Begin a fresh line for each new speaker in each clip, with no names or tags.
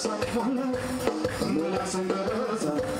Sangha, Mula Sangha Rosa.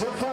Six,